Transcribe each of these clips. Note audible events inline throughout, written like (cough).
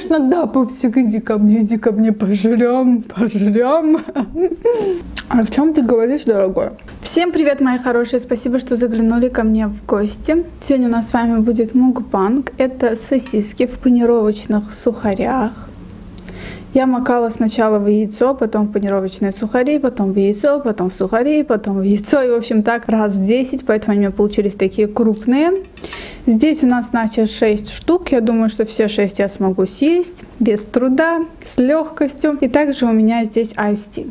Конечно, да, пупсик, иди ко мне, иди ко мне, пожрем, пожрем. А в чем ты говоришь, дорогой? Всем привет, мои хорошие, спасибо, что заглянули ко мне в гости. Сегодня у нас с вами будет мукбанг. Это сосиски в панировочных сухарях. Я макала сначала в яйцо, потом в панировочные сухари, потом в яйцо, потом в сухари, потом в яйцо. И, в общем, так раз 10, поэтому они у меня получились такие крупные. Здесь у нас, значит, 6 штук. Я думаю, что все 6 я смогу съесть без труда, с легкостью. И также у меня здесь айсти.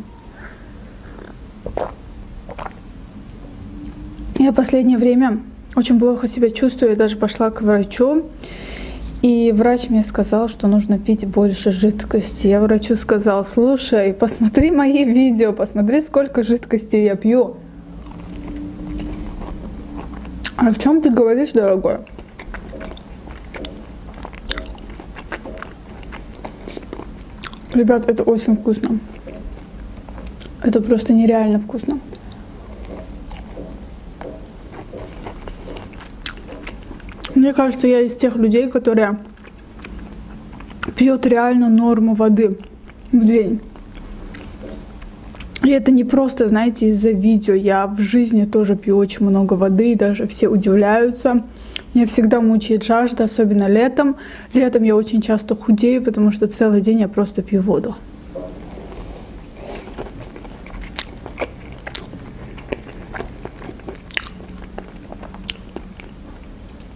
Я последнее время очень плохо себя чувствую. Я даже пошла к врачу. И врач мне сказал, что нужно пить больше жидкости. Я врачу сказала, слушай, посмотри мои видео, посмотри, сколько жидкости я пью. А в чем ты говоришь, дорогой? Ребят, это очень вкусно. Это просто нереально вкусно. Мне кажется, я из тех людей, которые пьют реально норму воды в день. И это не просто, знаете, из-за видео. Я в жизни тоже пью очень много воды, и даже все удивляются. Меня всегда мучает жажда, особенно летом. Летом я очень часто худею, потому что целый день я просто пью воду.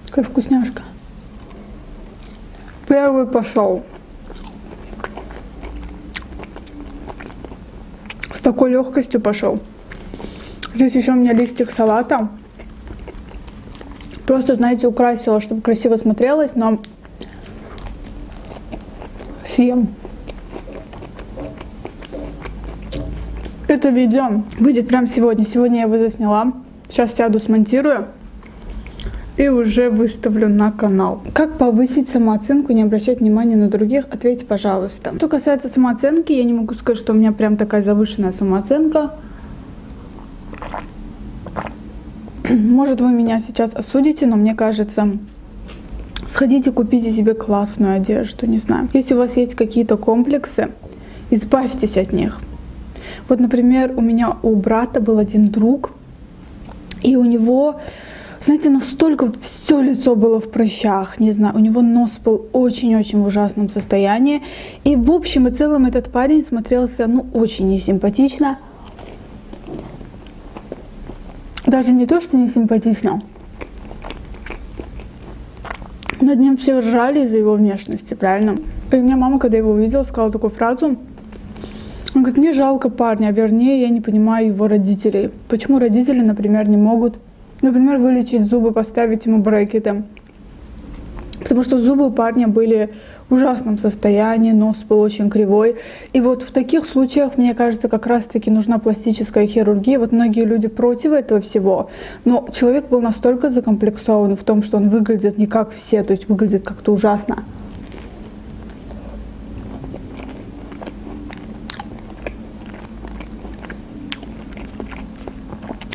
Какая вкусняшка. Первый пошел. такой легкостью пошел. Здесь еще у меня листик салата. Просто, знаете, украсила, чтобы красиво смотрелось, но съем. Это видео выйдет прямо сегодня. Сегодня я его засняла. Сейчас сяду, смонтирую и уже выставлю на канал. Как повысить самооценку, не обращать внимания на других? Ответьте, пожалуйста. Что касается самооценки, я не могу сказать, что у меня прям такая завышенная самооценка. (clears throat) Может, вы меня сейчас осудите, но мне кажется, сходите, купите себе классную одежду, не знаю. Если у вас есть какие-то комплексы, избавьтесь от них. Вот, например, у меня у брата был один друг, и у него знаете, настолько все лицо было в прыщах, не знаю, у него нос был очень-очень в ужасном состоянии. И в общем и целом этот парень смотрелся, ну, очень несимпатично. Даже не то, что несимпатично. Над ним все ржали из-за его внешности, правильно? И у меня мама, когда его увидела, сказала такую фразу. Он говорит, мне жалко парня, а вернее, я не понимаю его родителей. Почему родители, например, не могут Например, вылечить зубы, поставить ему брекеты. Потому что зубы у парня были в ужасном состоянии, нос был очень кривой. И вот в таких случаях, мне кажется, как раз-таки нужна пластическая хирургия. Вот многие люди против этого всего. Но человек был настолько закомплексован в том, что он выглядит не как все, то есть выглядит как-то ужасно.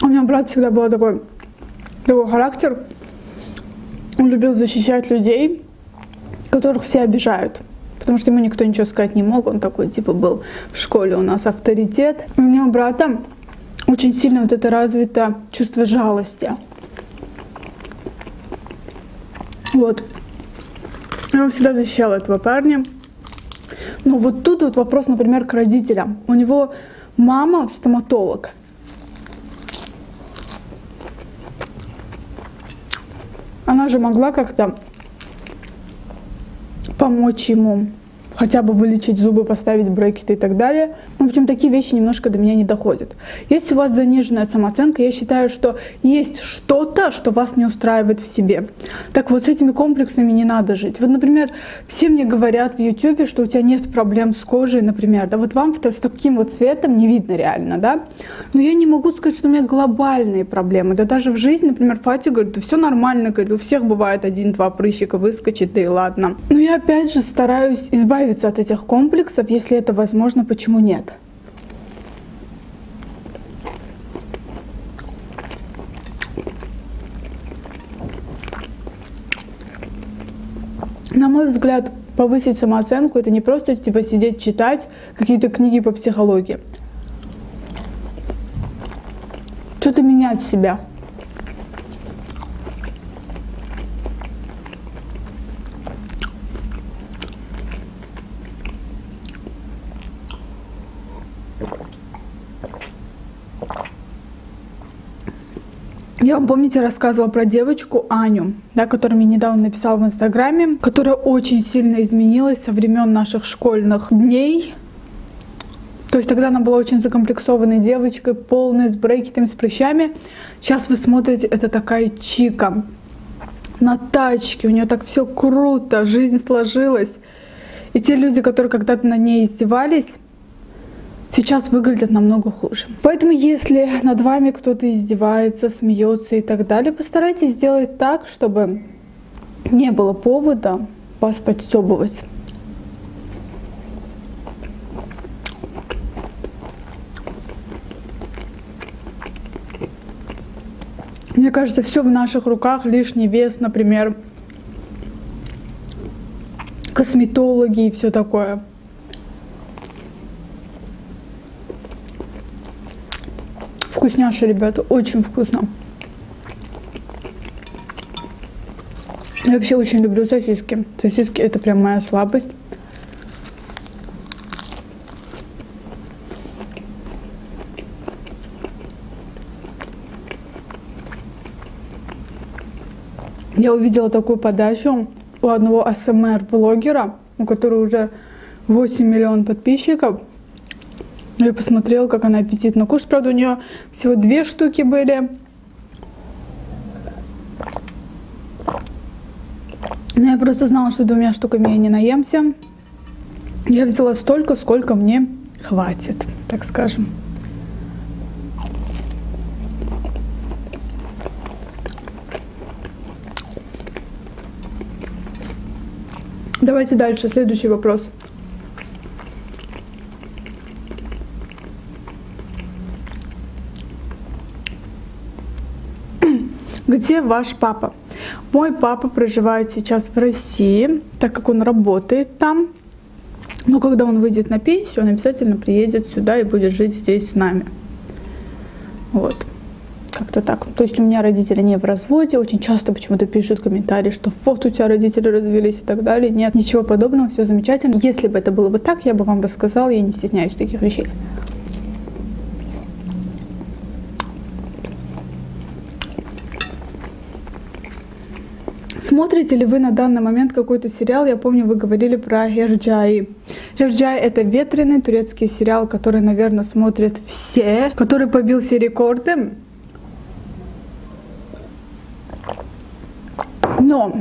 У меня брат всегда был такой его характер. Он любил защищать людей, которых все обижают. Потому что ему никто ничего сказать не мог. Он такой, типа, был в школе у нас авторитет. У у брата очень сильно вот это развито чувство жалости. Вот. Я всегда защищала этого парня. Но вот тут вот вопрос, например, к родителям. У него мама стоматолог. Же могла как-то помочь ему хотя бы вылечить зубы, поставить брекеты и так далее. В общем, такие вещи немножко до меня не доходят. Если у вас заниженная самооценка, я считаю, что есть что-то, что вас не устраивает в себе. Так вот, с этими комплексами не надо жить. Вот, например, все мне говорят в YouTube, что у тебя нет проблем с кожей, например. Да вот вам с таким вот цветом не видно реально, да? Но я не могу сказать, что у меня глобальные проблемы. Да даже в жизни, например, Фати говорит, да все нормально, говорит, у всех бывает один-два прыщика выскочит, да и ладно. Но я опять же стараюсь избавиться избавиться от этих комплексов, если это возможно, почему нет? На мой взгляд, повысить самооценку, это не просто типа сидеть читать какие-то книги по психологии. Что-то менять себя. Я вам, помните, рассказывала про девочку Аню, да, которая мне недавно написала в Инстаграме, которая очень сильно изменилась со времен наших школьных дней. То есть тогда она была очень закомплексованной девочкой, полной с брекетами, с прыщами. Сейчас вы смотрите, это такая чика на тачке, у нее так все круто, жизнь сложилась. И те люди, которые когда-то на ней издевались, сейчас выглядят намного хуже. Поэтому, если над вами кто-то издевается, смеется и так далее, постарайтесь сделать так, чтобы не было повода вас подстебывать. Мне кажется, все в наших руках, лишний вес, например, косметологи и все такое. Вкусняша, ребята, очень вкусно. Я вообще очень люблю сосиски. Сосиски это прям моя слабость. Я увидела такую подачу у одного АСМР-блогера, у которого уже 8 миллионов подписчиков. Я посмотрела, как она аппетитно кушает. Правда, у нее всего две штуки были. Но я просто знала, что двумя штуками я не наемся. Я взяла столько, сколько мне хватит, так скажем. Давайте дальше, следующий вопрос. Где ваш папа? Мой папа проживает сейчас в России, так как он работает там. Но когда он выйдет на пенсию, он обязательно приедет сюда и будет жить здесь с нами. Вот. Как-то так. То есть у меня родители не в разводе. Очень часто почему-то пишут комментарии, что вот у тебя родители развелись и так далее. Нет, ничего подобного, все замечательно. Если бы это было бы так, я бы вам рассказала, я не стесняюсь таких вещей. Смотрите ли вы на данный момент какой-то сериал? Я помню, вы говорили про Херджай. Херджай — это ветреный турецкий сериал, который, наверное, смотрят все, который побил все рекорды. Но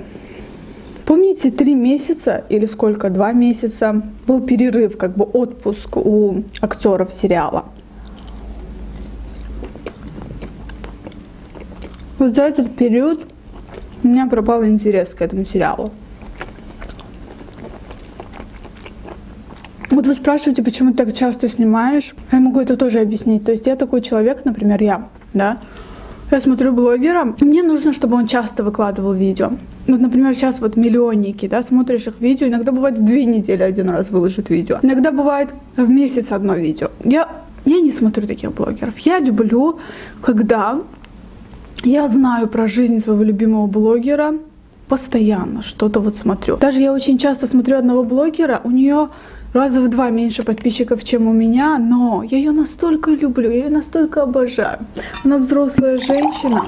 Помните, три месяца или сколько, два месяца был перерыв, как бы отпуск у актеров сериала. Вот за этот период у меня пропал интерес к этому сериалу. Вот вы спрашиваете, почему ты так часто снимаешь. Я могу это тоже объяснить. То есть я такой человек, например, я, да, я смотрю блогера, мне нужно, чтобы он часто выкладывал видео. Вот, например, сейчас вот миллионники, да, смотришь их видео, иногда бывает в две недели один раз выложит видео. Иногда бывает в месяц одно видео. Я, я не смотрю таких блогеров. Я люблю, когда я знаю про жизнь своего любимого блогера, постоянно что-то вот смотрю. Даже я очень часто смотрю одного блогера, у нее раза в два меньше подписчиков, чем у меня, но я ее настолько люблю, я ее настолько обожаю. Она взрослая женщина,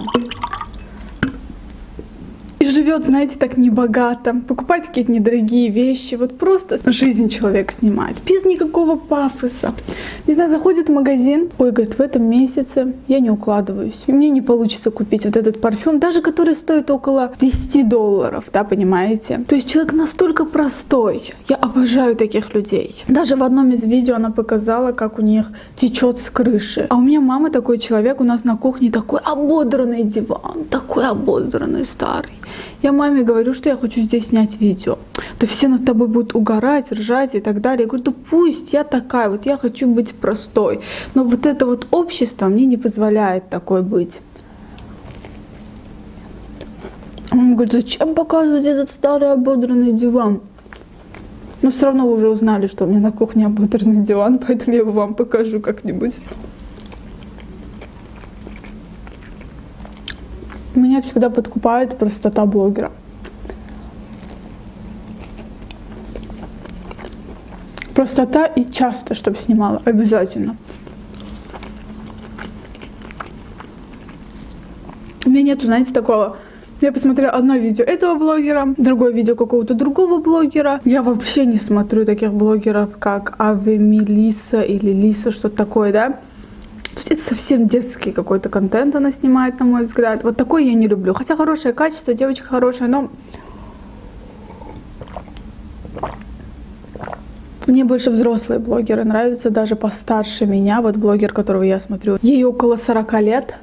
живет, знаете, так небогато, покупает какие-то недорогие вещи, вот просто жизнь человек снимает, без никакого пафоса. Не знаю, заходит в магазин, ой, говорит, в этом месяце я не укладываюсь, и мне не получится купить вот этот парфюм, даже который стоит около 10 долларов, да, понимаете? То есть человек настолько простой, я обожаю таких людей. Даже в одном из видео она показала, как у них течет с крыши. А у меня мама такой человек, у нас на кухне такой ободранный диван, такой ободранный старый. Я маме говорю, что я хочу здесь снять видео. Да все над тобой будут угорать, ржать и так далее. Я говорю, да пусть, я такая, вот я хочу быть простой. Но вот это вот общество мне не позволяет такой быть. Он говорит, зачем показывать этот старый ободранный диван? Но все равно вы уже узнали, что у меня на кухне ободранный диван, (laughs) поэтому я его вам покажу как-нибудь. Меня всегда подкупает простота блогера. Простота и часто, чтобы снимала, обязательно. У меня нету, знаете, такого я посмотрела одно видео этого блогера, другое видео какого-то другого блогера. Я вообще не смотрю таких блогеров, как Ави Мелиса или Лиса, что-то такое, да. Совсем детский какой-то контент она снимает, на мой взгляд. Вот такой я не люблю. Хотя хорошее качество, девочка хорошая, но... Мне больше взрослые блогеры нравятся, даже постарше меня. Вот блогер, которого я смотрю, ей около 40 лет.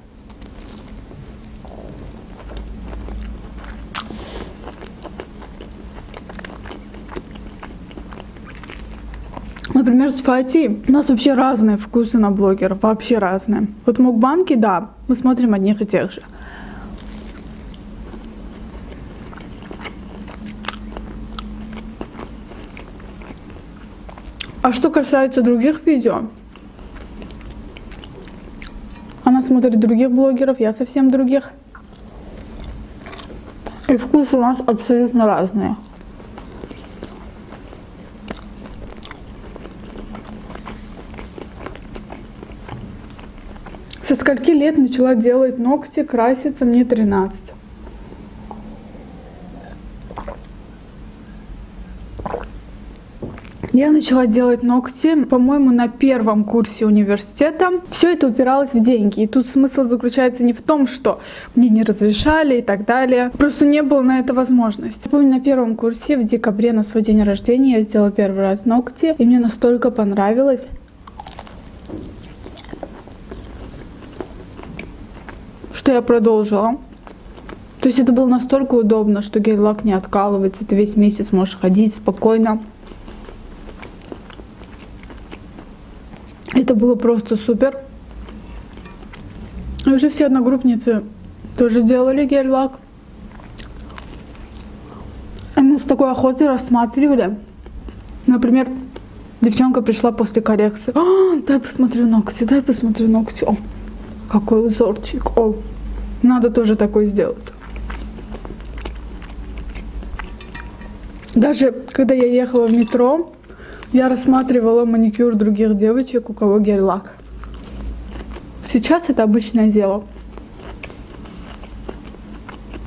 Например, с Фати. У нас вообще разные вкусы на блогеров, вообще разные. Вот мукбанки, да, мы смотрим одних и тех же. А что касается других видео, она смотрит других блогеров, я совсем других. И вкусы у нас абсолютно разные. Со скольки лет начала делать ногти, краситься? Мне 13. Я начала делать ногти, по-моему, на первом курсе университета. Все это упиралось в деньги. И тут смысл заключается не в том, что мне не разрешали и так далее. Просто не было на это возможности. Помню, на первом курсе в декабре на свой день рождения я сделала первый раз ногти. И мне настолько понравилось. Что я продолжила. То есть это было настолько удобно, что гель-лак не откалывается, ты весь месяц можешь ходить спокойно. Это было просто супер. И уже все одногруппницы тоже делали гель-лак. Они с такой охотой рассматривали. Например, девчонка пришла после коррекции. А, дай посмотрю ногти, дай посмотрю ногти. О, какой узорчик. О, надо тоже такое сделать. Даже когда я ехала в метро, я рассматривала маникюр других девочек, у кого гель-лак. Сейчас это обычное дело.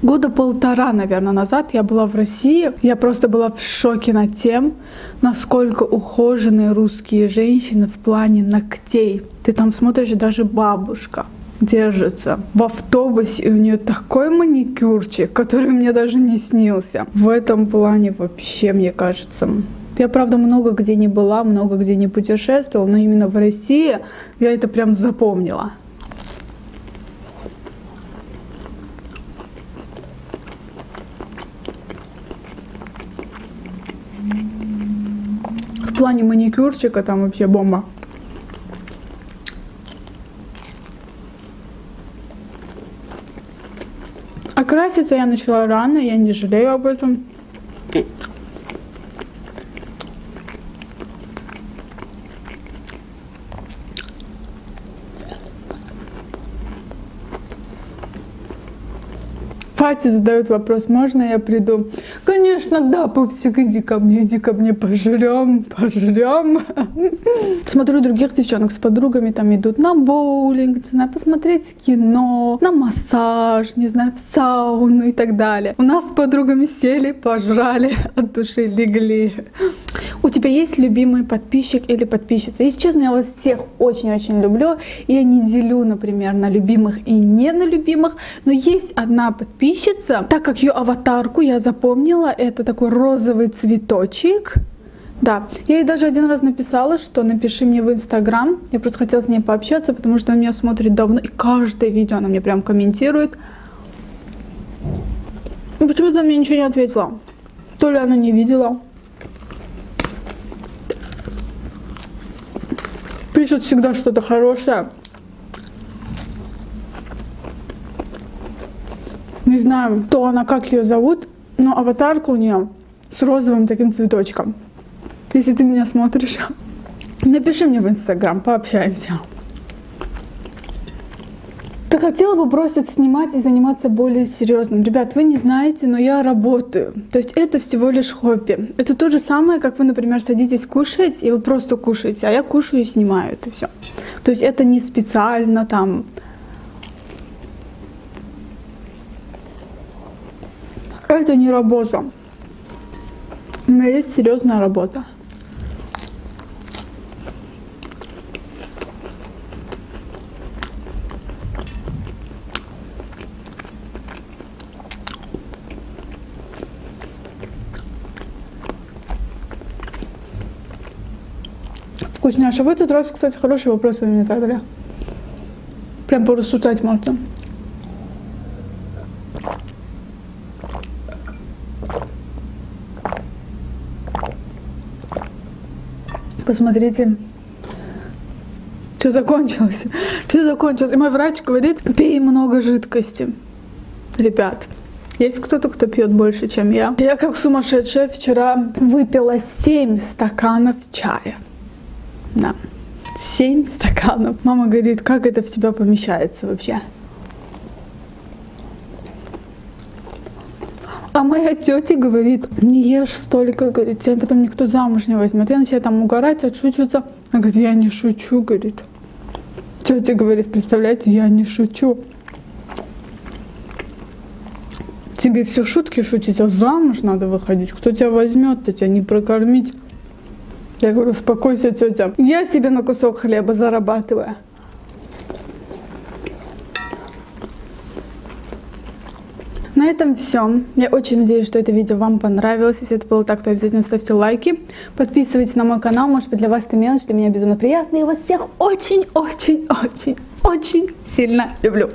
Года полтора, наверное, назад я была в России. Я просто была в шоке над тем, насколько ухоженные русские женщины в плане ногтей. Ты там смотришь, даже бабушка держится в автобусе, и у нее такой маникюрчик, который мне даже не снился. В этом плане вообще, мне кажется, я, правда, много где не была, много где не путешествовала, но именно в России я это прям запомнила. В плане маникюрчика там вообще бомба. Краситься я начала рано, я не жалею об этом. Фати задает вопрос, можно я приду? Конечно, да, пупсик, иди ко мне, иди ко мне, пожрем, пожрем. Смотрю других девчонок с подругами, там идут на боулинг, не знаю, посмотреть кино, на массаж, не знаю, в сауну и так далее. У нас с подругами сели, пожрали, (laughs) от души легли. У тебя есть любимый подписчик или подписчица? Если честно, я вас всех очень-очень люблю. И я не делю, например, на любимых и не на любимых. Но есть одна подписчица, так как ее аватарку я запомнила, это такой розовый цветочек. Да, я ей даже один раз написала, что напиши мне в Инстаграм. Я просто хотела с ней пообщаться, потому что она меня смотрит давно, и каждое видео она мне прям комментирует. Почему-то мне ничего не ответила. То ли она не видела, пишет всегда что-то хорошее. Не знаю, кто она, как ее зовут, но аватарка у нее с розовым таким цветочком. если ты меня смотришь, (laughs) напиши мне в Инстаграм, пообщаемся. Ты хотела бы бросить снимать и заниматься более серьезным. Ребят, вы не знаете, но я работаю. То есть это всего лишь хобби. Это то же самое, как вы, например, садитесь кушать, и вы просто кушаете, а я кушаю и снимаю это все. То есть это не специально там Это не работа. У меня есть серьезная работа. Вкусняша. В этот раз, кстати, хороший вопрос вы мне задали. Прям порассуждать можно. Посмотрите, что закончилось. Что закончилось. И мой врач говорит, пей много жидкости. Ребят, есть кто-то, кто пьет больше, чем я. Я как сумасшедшая вчера выпила 7 стаканов чая. Да. 7 стаканов. Мама говорит, как это в тебя помещается вообще? А моя тетя говорит, не ешь столько, говорит, тебя потом никто замуж не возьмет. Я начинаю там угорать, отшучиваться. Она говорит, я не шучу, говорит. Тетя говорит, представляете, я не шучу. Тебе все шутки шутить, а замуж надо выходить. Кто тебя возьмет-то, тебя не прокормить. Я говорю, успокойся, тетя. Я себе на кусок хлеба зарабатываю. На этом все. Я очень надеюсь, что это видео вам понравилось. Если это было так, то обязательно ставьте лайки. Подписывайтесь на мой канал. Может быть, для вас это мелочь, для меня безумно приятно. Я вас всех очень-очень-очень-очень сильно люблю.